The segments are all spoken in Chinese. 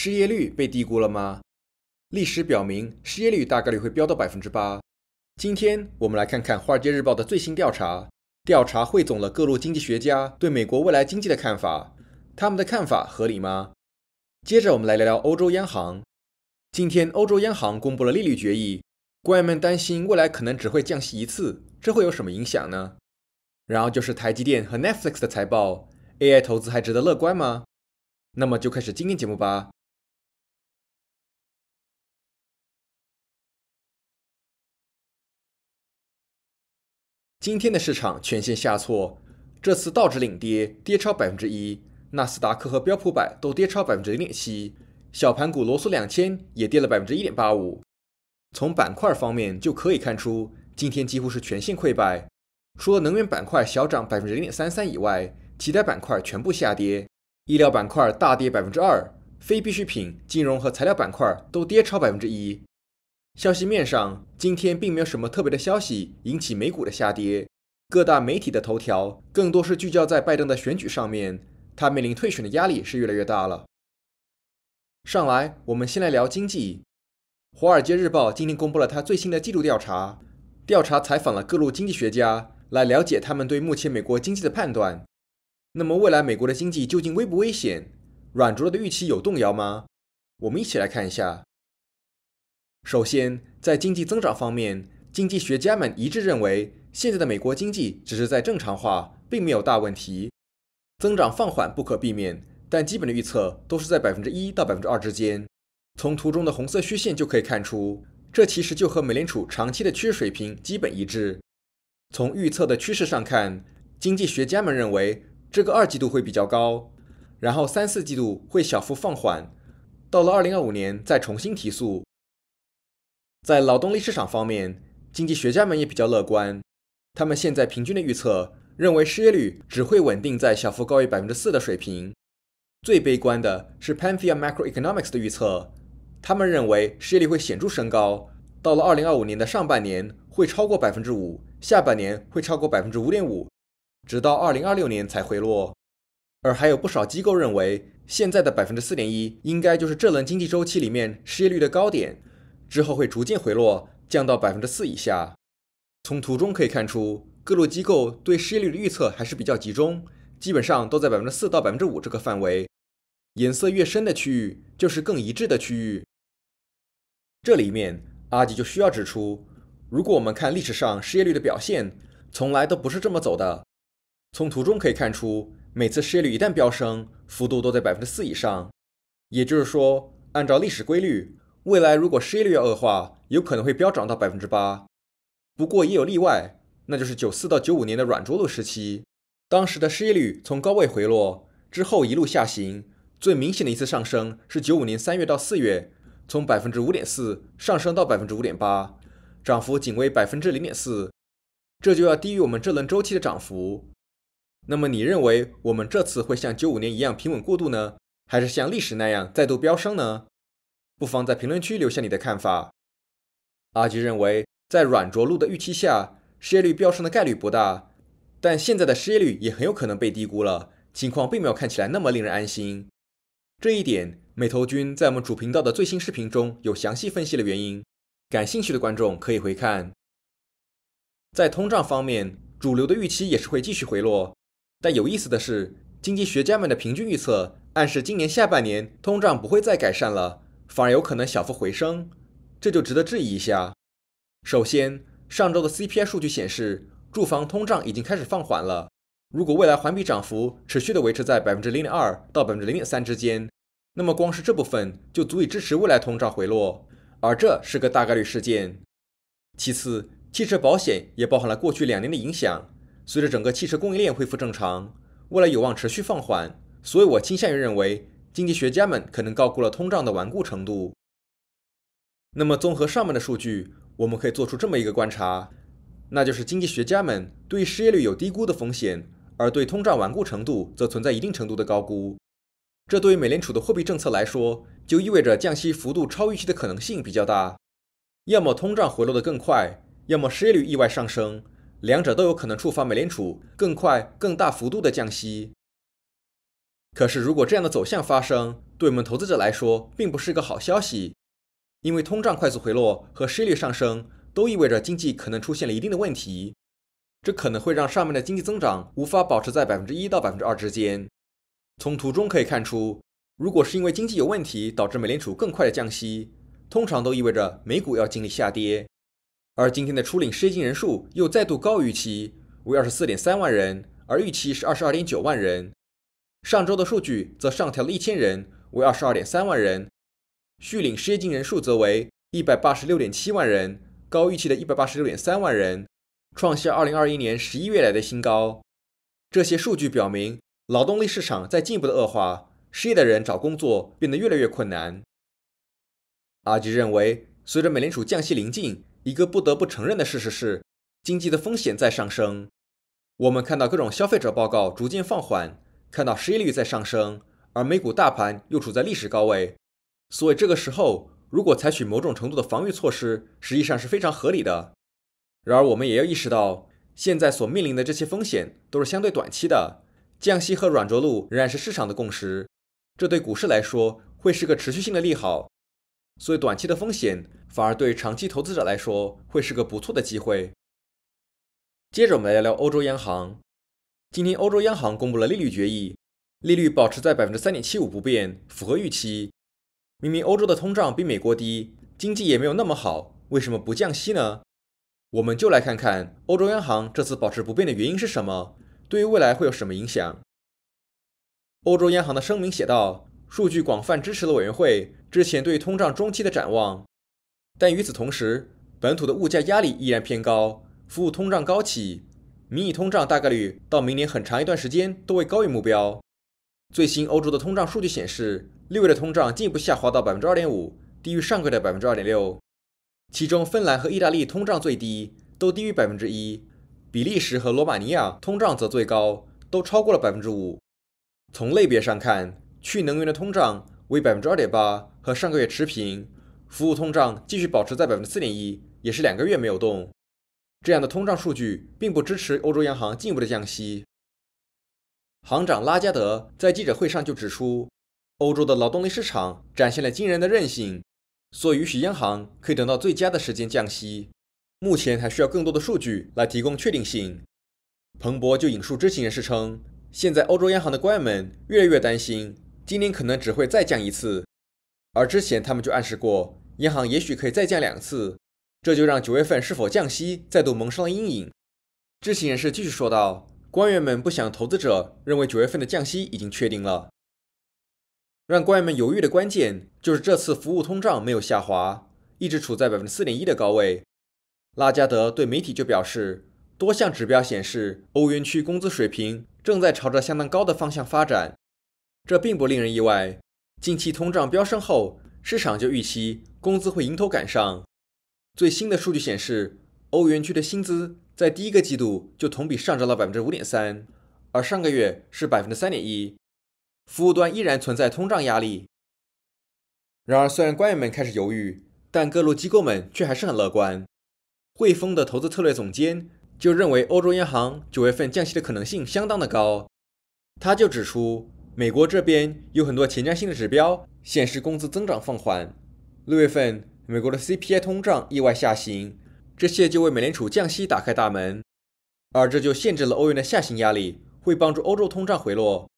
失业率被低估了吗？历史表明，失业率大概率会飙到百分之八。今天我们来看看《华尔街日报》的最新调查。调查汇总了各路经济学家对美国未来经济的看法，他们的看法合理吗？接着我们来聊聊欧洲央行。今天欧洲央行公布了利率决议，官员们担心未来可能只会降息一次，这会有什么影响呢？然后就是台积电和 Netflix 的财报，AI 投资还值得乐观吗？那么就开始今天节目吧。今天的市场全线下挫，这次道指领跌，跌超百分之一；纳斯达克和标普百都跌超百分之零点七，小盘股罗素两千也跌了百分之一点八五。从板块方面就可以看出，今天几乎是全线溃败，除了能源板块小涨百分之零点三三以外，其他板块全部下跌。医疗板块大跌百分之二，非必需品、金融和材料板块都跌超百分之一。消息面上，今天并没有什么特别的消息引起美股的下跌。各大媒体的头条更多是聚焦在拜登的选举上面，他面临退选的压力是越来越大了。上来，我们先来聊经济。《华尔街日报》今天公布了他最新的季度调查，调查采访了各路经济学家，来了解他们对目前美国经济的判断。那么未来美国的经济究竟危不危险？软着陆的预期有动摇吗？我们一起来看一下。首先，在经济增长方面，经济学家们一致认为，现在的美国经济只是在正常化，并没有大问题。增长放缓不可避免，但基本的预测都是在百分之一到百分之二之间。从图中的红色虚线就可以看出，这其实就和美联储长期的趋势水平基本一致。从预测的趋势上看，经济学家们认为。这个二季度会比较高，然后三四季度会小幅放缓，到了二零二五年再重新提速。在劳动力市场方面，经济学家们也比较乐观，他们现在平均的预测认为失业率只会稳定在小幅高于百分之四的水平。最悲观的是 Pantheon Macroeconomics 的预测，他们认为失业率会显著升高，到了二零二五年的上半年会超过百分之五，下半年会超过百分之五点五。直到二零二六年才回落，而还有不少机构认为，现在的百分之四点一应该就是这轮经济周期里面失业率的高点，之后会逐渐回落，降到百分之四以下。从图中可以看出，各路机构对失业率的预测还是比较集中，基本上都在百分之四到百分之五这个范围。颜色越深的区域就是更一致的区域。这里面阿吉就需要指出，如果我们看历史上失业率的表现，从来都不是这么走的。从图中可以看出，每次失业率一旦飙升，幅度都在百分之四以上。也就是说，按照历史规律，未来如果失业率要恶化，有可能会飙涨到百分之八。不过也有例外，那就是九四到九五年的软着陆时期，当时的失业率从高位回落之后一路下行，最明显的一次上升是九五年三月到四月，从百分之五点四上升到百分之五点八，涨幅仅为百分之零点四，这就要低于我们这轮周期的涨幅。那么你认为我们这次会像九五年一样平稳过渡呢，还是像历史那样再度飙升呢？不妨在评论区留下你的看法。阿吉认为，在软着陆的预期下，失业率飙升的概率不大，但现在的失业率也很有可能被低估了，情况并没有看起来那么令人安心。这一点，美投君在我们主频道的最新视频中有详细分析了原因，感兴趣的观众可以回看。在通胀方面，主流的预期也是会继续回落。但有意思的是，经济学家们的平均预测暗示今年下半年通胀不会再改善了，反而有可能小幅回升，这就值得质疑一下。首先，上周的 CPI 数据显示，住房通胀已经开始放缓了。如果未来环比涨幅持续的维持在百分之零点二到百分之零点三之间，那么光是这部分就足以支持未来通胀回落，而这是个大概率事件。其次，汽车保险也包含了过去两年的影响。随着整个汽车供应链恢复正常，未来有望持续放缓，所以我倾向于认为，经济学家们可能高估了通胀的顽固程度。那么，综合上面的数据，我们可以做出这么一个观察，那就是经济学家们对失业率有低估的风险，而对通胀顽固程度则存在一定程度的高估。这对于美联储的货币政策来说，就意味着降息幅度超预期的可能性比较大，要么通胀回落得更快，要么失业率意外上升。两者都有可能触发美联储更快、更大幅度的降息。可是，如果这样的走向发生，对我们投资者来说并不是一个好消息，因为通胀快速回落和失业率上升都意味着经济可能出现了一定的问题，这可能会让上面的经济增长无法保持在百分之一到百分之二之间。从图中可以看出，如果是因为经济有问题导致美联储更快的降息，通常都意味着美股要经历下跌。而今天的初领失业金人数又再度高于预期，为二十四点三万人，而预期是二十二点九万人。上周的数据则上调了一千人，为二十二点三万人。续领失业金人数则为一百八十六点七万人，高预期的一百八十六点三万人，创下二零二一年十一月来的新高。这些数据表明，劳动力市场在进一步的恶化，失业的人找工作变得越来越困难。阿吉认为，随着美联储降息临近，一个不得不承认的事实是，经济的风险在上升。我们看到各种消费者报告逐渐放缓。看到失业率在上升，而美股大盘又处在历史高位，所以这个时候如果采取某种程度的防御措施，实际上是非常合理的。然而，我们也要意识到，现在所面临的这些风险都是相对短期的，降息和软着陆仍然是市场的共识，这对股市来说会是个持续性的利好。所以，短期的风险反而对长期投资者来说会是个不错的机会。接着，我们来聊聊欧洲央行。今天，欧洲央行公布了利率决议，利率保持在百分之三点七五不变，符合预期。明明欧洲的通胀比美国低，经济也没有那么好，为什么不降息呢？我们就来看看欧洲央行这次保持不变的原因是什么，对于未来会有什么影响。欧洲央行的声明写道：“数据广泛支持了委员会之前对通胀中期的展望，但与此同时，本土的物价压力依然偏高，服务通胀高企。”名义通胀大概率到明年很长一段时间都会高于目标。最新欧洲的通胀数据显示，六月的通胀进一步下滑到百分之二点五，低于上个月的百分之二点六。其中，芬兰和意大利通胀最低，都低于百分之一；比利时和罗马尼亚通胀则最高，都超过了百分之五。从类别上看，去能源的通胀为百分之二点八，和上个月持平；服务通胀继续保持在百分之四点一，也是两个月没有动。这样的通胀数据并不支持欧洲央行进一步的降息。行长拉加德在记者会上就指出，欧洲的劳动力市场展现了惊人的韧性，所以允许央行可以等到最佳的时间降息。目前还需要更多的数据来提供确定性。彭博就引述知情人士称，现在欧洲央行的官员们越来越担心，今年可能只会再降一次，而之前他们就暗示过，央行也许可以再降两次。这就让九月份是否降息再度蒙上了阴影。知情人士继续说道：“官员们不想投资者认为九月份的降息已经确定了。让官员们犹豫的关键就是这次服务通胀没有下滑，一直处在百分之四点一的高位。”拉加德对媒体就表示，多项指标显示欧元区工资水平正在朝着相当高的方向发展，这并不令人意外。近期通胀飙升后，市场就预期工资会迎头赶上。最新的数据显示，欧元区的薪资在第一个季度就同比上涨了百分之五点三，而上个月是百分之三点一。服务端依然存在通胀压力。然而，虽然官员们开始犹豫，但各路机构们却还是很乐观。汇丰的投资策略总监就认为，欧洲央行九月份降息的可能性相当的高。他就指出，美国这边有很多前瞻性的指标显示工资增长放缓，六月份。美国的 CPI 通胀意外下行，这些就为美联储降息打开大门，而这就限制了欧元的下行压力，会帮助欧洲通胀回落。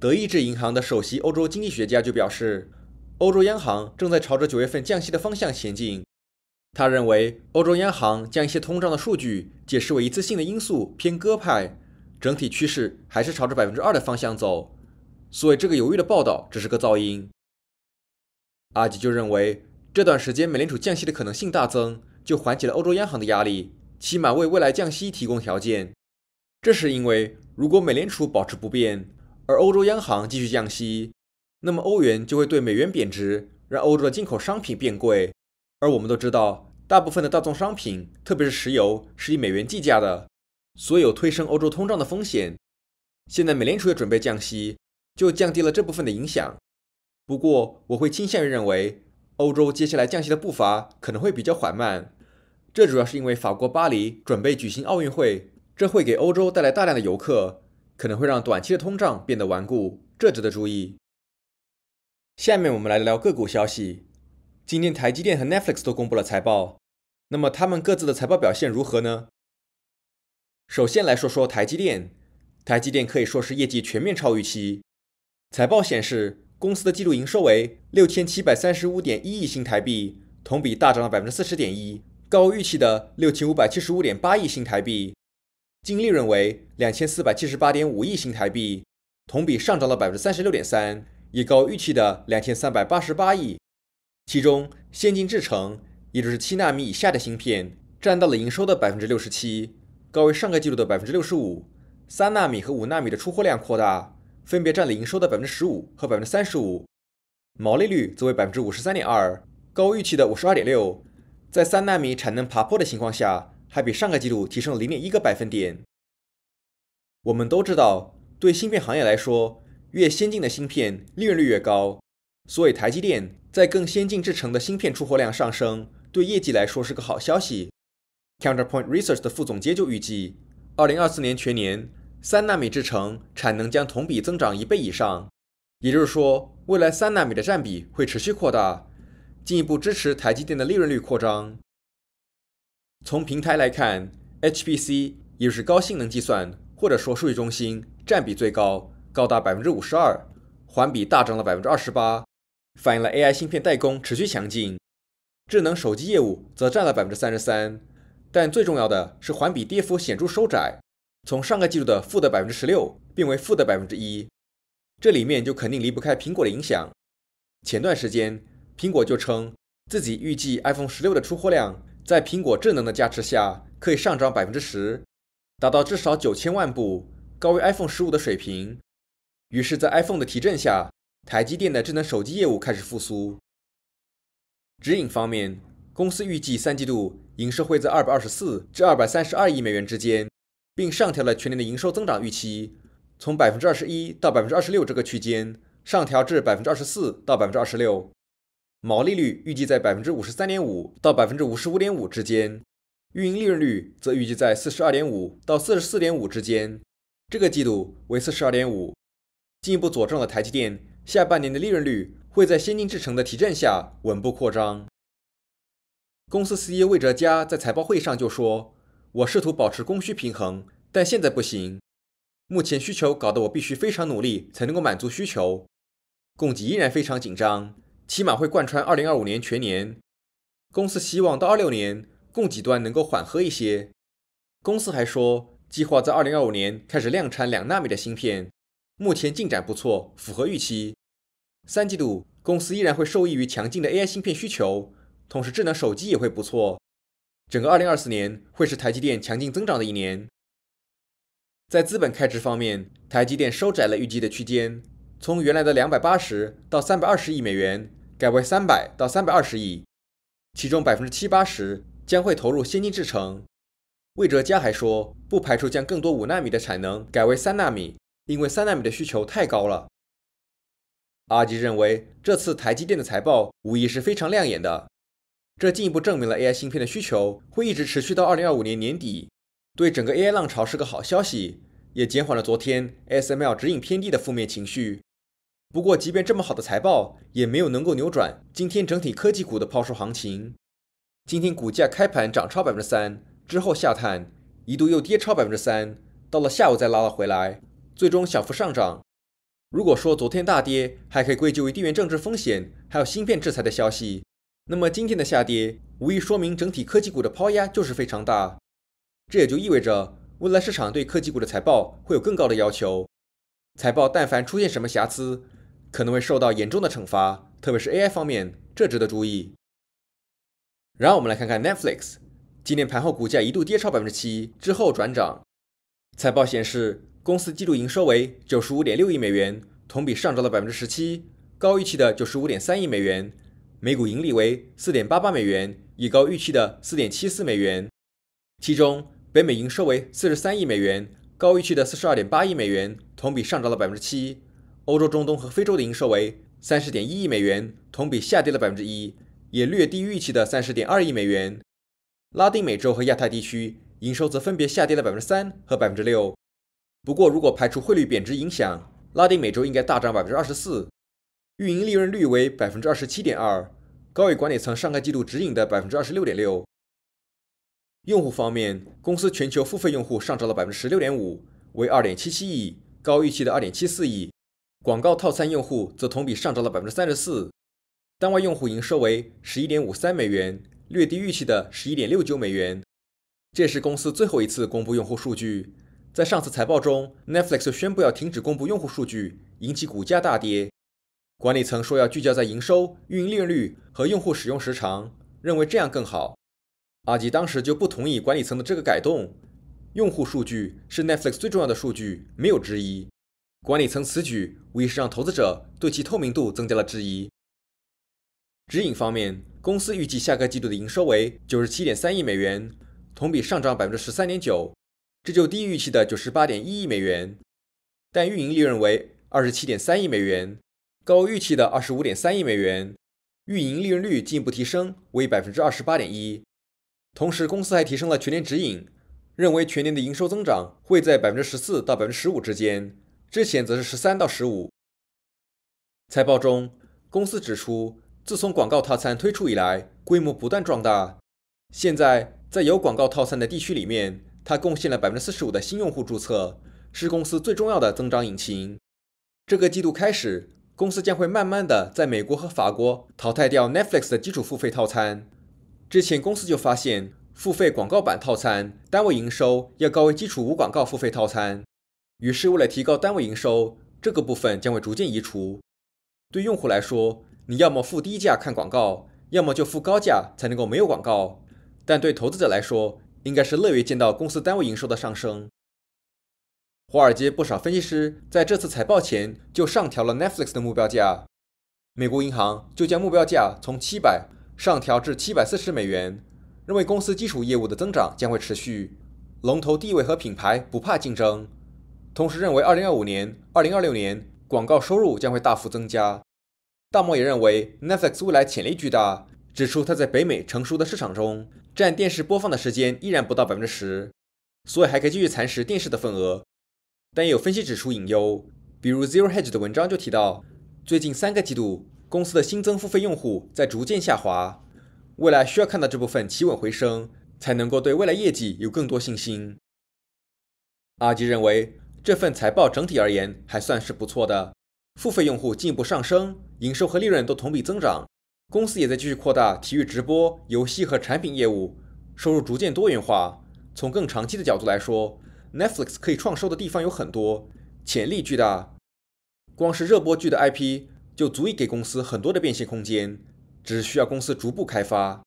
德意志银行的首席欧洲经济学家就表示，欧洲央行正在朝着九月份降息的方向前进。他认为，欧洲央行将一些通胀的数据解释为一次性的因素偏鸽派，整体趋势还是朝着百分之二的方向走。所以，这个犹豫的报道只是个噪音。阿吉就认为。这段时间，美联储降息的可能性大增，就缓解了欧洲央行的压力，起码为未来降息提供条件。这是因为，如果美联储保持不变，而欧洲央行继续降息，那么欧元就会对美元贬值，让欧洲的进口商品变贵。而我们都知道，大部分的大宗商品，特别是石油，是以美元计价的，所以有推升欧洲通胀的风险。现在美联储也准备降息，就降低了这部分的影响。不过，我会倾向于认为。欧洲接下来降息的步伐可能会比较缓慢，这主要是因为法国巴黎准备举行奥运会，这会给欧洲带来大量的游客，可能会让短期的通胀变得顽固，这值得注意。下面我们来聊个股消息。今天台积电和 Netflix 都公布了财报，那么他们各自的财报表现如何呢？首先来说说台积电，台积电可以说是业绩全面超预期。财报显示，公司的季度营收为六千七百三十五点一亿新台币，同比大涨了百分之四十点一，高于预期的六千五百七十五点八亿新台币。净利润为两千四百七十八点五亿新台币，同比上涨了百分之三十六点三。也高预期的两千三百八十八亿，其中先进制程，也就是七纳米以下的芯片，占到了营收的百分之六十七，高于上个季度的百分之六十五。三纳米和五纳米的出货量扩大，分别占了营收的百分之十五和百分之三十五。毛利率则为百分之五十三点二，高预期的五十二点六。在三纳米产能爬坡的情况下，还比上个季度提升了零点一个百分点。我们都知道，对芯片行业来说，越先进的芯片利润率越高，所以台积电在更先进制程的芯片出货量上升，对业绩来说是个好消息。Counterpoint Research 的副总监就预计，二零二四年全年三纳米制程产能将同比增长一倍以上，也就是说，未来三纳米的占比会持续扩大，进一步支持台积电的利润率扩张。从平台来看，HPC 也就是高性能计算或者说数据中心占比最高。高达百分之五十二，环比大涨了百分之二十八，反映了 AI 芯片代工持续强劲。智能手机业务则占了百分之三十三，但最重要的是环比跌幅显著收窄，从上个季度的负的百分之十六变为负的百分之一。这里面就肯定离不开苹果的影响。前段时间，苹果就称自己预计 iPhone 十六的出货量在苹果智能的加持下可以上涨百分之十，达到至少九千万部，高于 iPhone 十五的水平。于是，在 iPhone 的提振下，台积电的智能手机业务开始复苏。指引方面，公司预计三季度营收会在二百二十四至二百三十二亿美元之间，并上调了全年的营收增长预期，从百分之二十一到百分之二十六这个区间上调至百分之二十四到百分之二十六。毛利率预计在百分之五十三点五到百分之五十五点五之间，运营利润率则预计在四十二点五到四十四点五之间。这个季度为四十二点五。进一步佐证了台积电下半年的利润率会在先进制程的提振下稳步扩张。公司 CEO 魏哲嘉在财报会上就说：“我试图保持供需平衡，但现在不行。目前需求搞得我必须非常努力才能够满足需求，供给依然非常紧张，起码会贯穿2025年全年。公司希望到26年供给端能够缓和一些。公司还说，计划在2025年开始量产两纳米的芯片。”目前进展不错，符合预期。三季度公司依然会受益于强劲的 AI 芯片需求，同时智能手机也会不错。整个2024年会是台积电强劲增长的一年。在资本开支方面，台积电收窄了预计的区间，从原来的280到320亿美元，改为300到320亿，其中百分之七八十将会投入先进制程。魏哲嘉还说，不排除将更多五纳米的产能改为三纳米。因为三纳米的需求太高了，阿吉认为这次台积电的财报无疑是非常亮眼的，这进一步证明了 AI 芯片的需求会一直持续到二零二五年年底，对整个 AI 浪潮是个好消息，也减缓了昨天 SML 指引偏低的负面情绪。不过，即便这么好的财报，也没有能够扭转今天整体科技股的抛售行情。今天股价开盘涨超百分之三，之后下探，一度又跌超百分之三，到了下午再拉了回来。最终小幅上涨。如果说昨天大跌还可以归咎于地缘政治风险，还有芯片制裁的消息，那么今天的下跌无疑说明整体科技股的抛压就是非常大。这也就意味着未来市场对科技股的财报会有更高的要求。财报但凡出现什么瑕疵，可能会受到严重的惩罚，特别是 AI 方面，这值得注意。然后我们来看看 Netflix，今天盘后股价一度跌超百分之七，之后转涨。财报显示。公司季度营收为九十五点六亿美元，同比上涨了百分之十七，高预期的九十五点三亿美元。每股盈利为四点八八美元，也高预期的四点七四美元。其中，北美营收为四十三亿美元，高预期的四十二点八亿美元，同比上涨了百分之七。欧洲、中东和非洲的营收为三十点一亿美元，同比下跌了百分之一，也略低于预期的三十点二亿美元。拉丁美洲和亚太地区营收则分别下跌了百分之三和百分之六。不过，如果排除汇率贬值影响，拉丁美洲应该大涨百分之二十四。运营利润率为百分之二十七点二，高于管理层上个季度指引的百分之二十六点六。用户方面，公司全球付费用户上涨了百分之十六点五，为二点七七亿，高预期的二点七四亿。广告套餐用户则同比上涨了百分之三十四，单位用户营收为十一点五三美元，略低预期的十一点六九美元。这是公司最后一次公布用户数据。在上次财报中，Netflix 宣布要停止公布用户数据，引起股价大跌。管理层说要聚焦在营收、运营利润率和用户使用时长，认为这样更好。阿吉当时就不同意管理层的这个改动。用户数据是 Netflix 最重要的数据，没有之一。管理层此举无疑是让投资者对其透明度增加了质疑。指引方面，公司预计下个季度的营收为九十七点三亿美元，同比上涨百分之十三点九，这就低于预期的九十八点一亿美元。但运营利润为二十七点三亿美元，高于预期的二十五点三亿美元，运营利润率进一步提升为百分之二十八点一。同时，公司还提升了全年指引，认为全年的营收增长会在百分之十四到百分之十五之间。之前则是十三到十五。财报中，公司指出，自从广告套餐推出以来，规模不断壮大。现在，在有广告套餐的地区里面，它贡献了百分之四十五的新用户注册，是公司最重要的增长引擎。这个季度开始，公司将会慢慢的在美国和法国淘汰掉 Netflix 的基础付费套餐。之前公司就发现，付费广告版套餐单位营收要高于基础无广告付费套餐。于是，为了提高单位营收，这个部分将会逐渐移除。对用户来说，你要么付低价看广告，要么就付高价才能够没有广告。但对投资者来说，应该是乐于见到公司单位营收的上升。华尔街不少分析师在这次财报前就上调了 Netflix 的目标价。美国银行就将目标价从七百上调至七百四十美元，认为公司基础业务的增长将会持续，龙头地位和品牌不怕竞争。同时认为，2025年、2026年广告收入将会大幅增加。大摩也认为，Netflix 未来潜力巨大，指出它在北美成熟的市场中占电视播放的时间依然不到百分之十，所以还可以继续蚕食电视的份额。但也有分析指出隐忧，比如 Zero Hedge 的文章就提到，最近三个季度公司的新增付费用户在逐渐下滑，未来需要看到这部分企稳回升，才能够对未来业绩有更多信心。阿吉认为。这份财报整体而言还算是不错的，付费用户进一步上升，营收和利润都同比增长。公司也在继续扩大体育直播、游戏和产品业务，收入逐渐多元化。从更长期的角度来说，Netflix 可以创收的地方有很多，潜力巨大。光是热播剧的 IP 就足以给公司很多的变现空间，只需要公司逐步开发。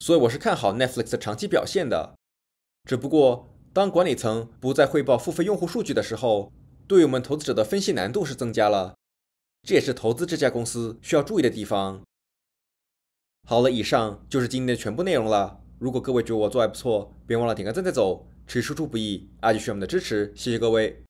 所以我是看好 Netflix 的长期表现的，只不过。当管理层不再汇报付费用户数据的时候，对于我们投资者的分析难度是增加了，这也是投资这家公司需要注意的地方。好了，以上就是今天的全部内容了。如果各位觉得我做还不错，别忘了点个赞再走。持续输出不易，爱就需要我们的支持，谢谢各位。